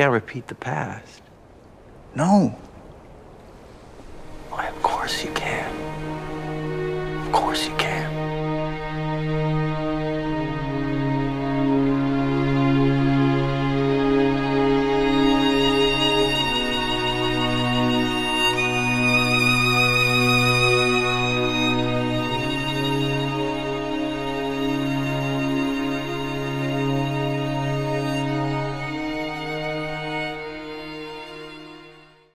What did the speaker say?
can't repeat the past. No. Why, of course you can. Of course you can.